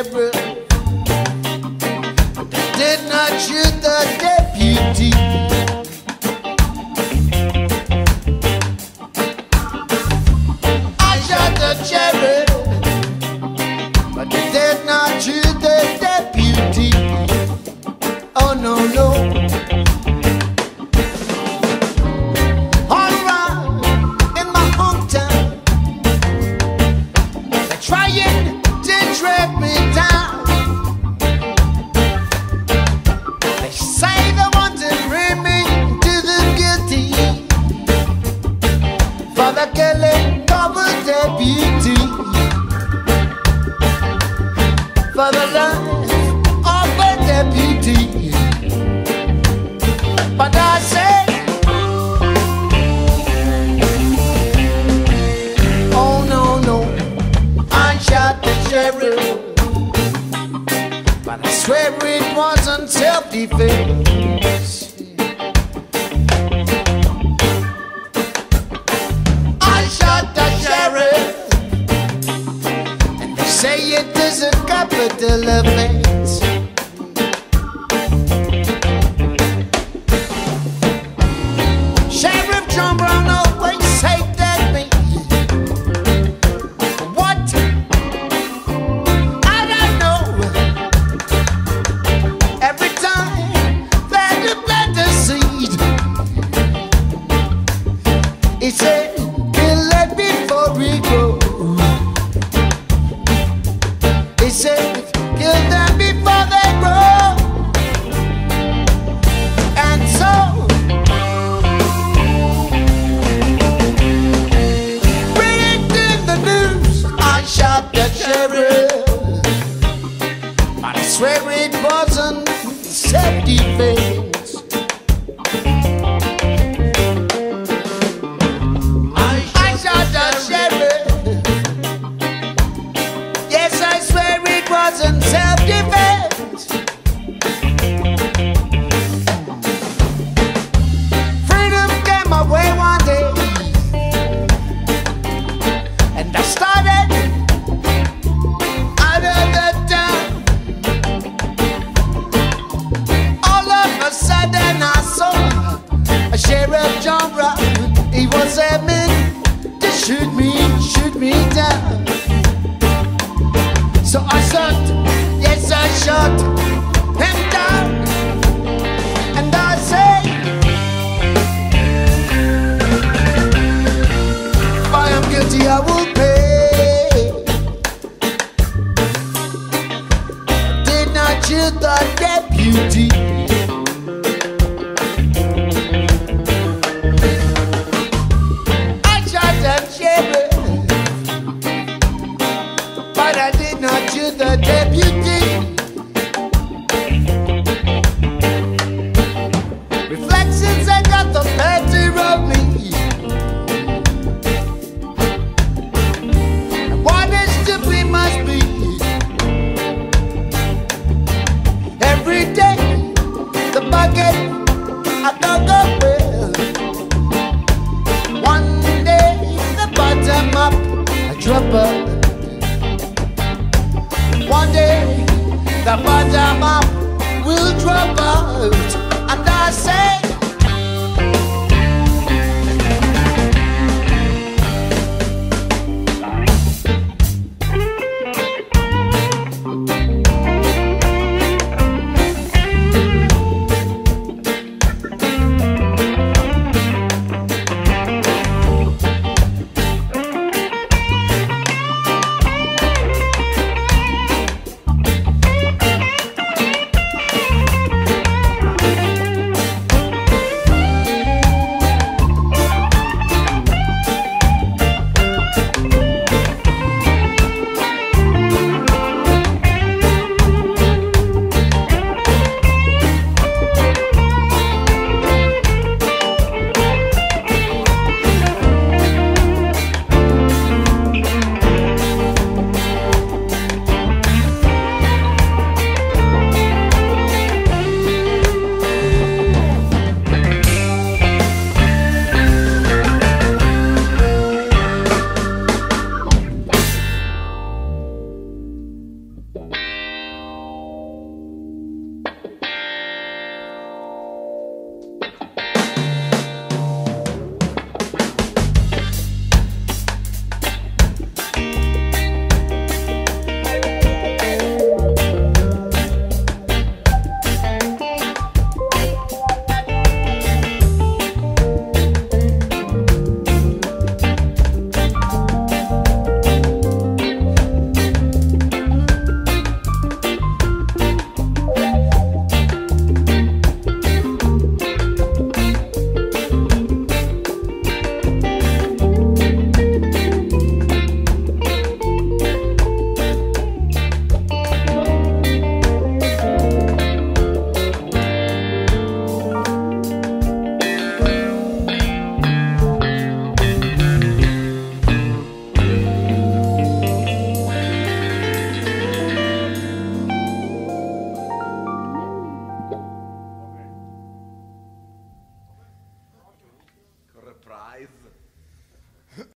Every I swear it wasn't self-defense. I shot the sheriff. They say it is a capital offense. Kill it before kill them before they grow. And so, reading the news, I shot. But I swear it wasn't safety thing. me down. So I shot, yes I shot. trouble. One day, the Panjama will drop out, and I say.